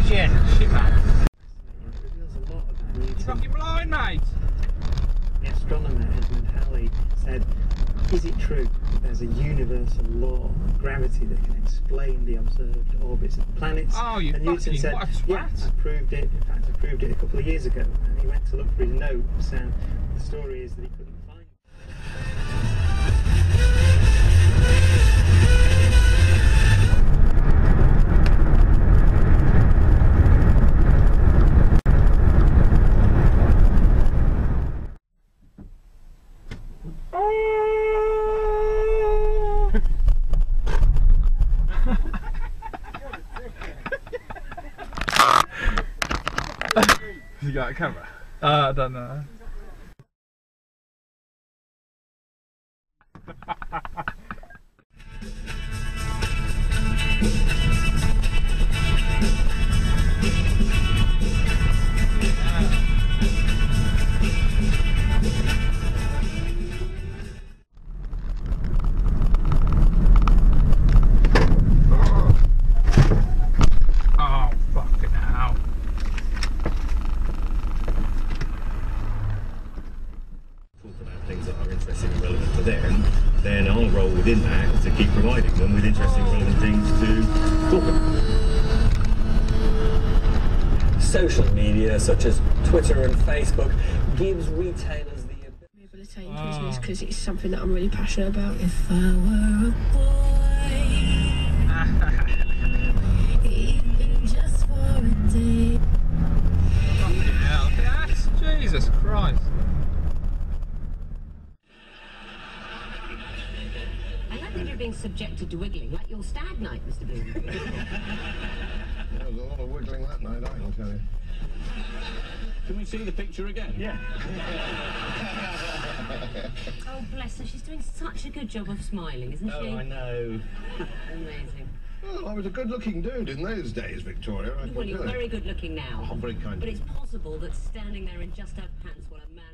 legend. Shit, fucking blind, mate. The astronomer Edmund Halley said, is it true that there's a universal law of gravity that can explain the observed orbits of planets? Oh, you and Newton said, what yeah, I proved it. In fact, I proved it a couple of years ago. And he went to look for his notes, and the story is that he couldn't You got a camera? Uh, I don't know. that are interesting and relevant to them, then our role within that is to keep providing them with interesting and relevant things to talk about. Social media, such as Twitter and Facebook, gives retailers the ability. rehabilitating Ah. business because it's something that I'm really passionate about. If I were a boy, being subjected to wiggling, like your stag night, Mr. Bloomsbury. There was a lot of wiggling that night, I can tell you. Can we see the picture again? Yeah. oh, bless her. She's doing such a good job of smiling, isn't she? Oh, I know. Amazing. Well, I was a good-looking dude in those days, Victoria. I Well, you're very good looking now. Oh, very kind But of it's you. possible that standing there in just her pants while a man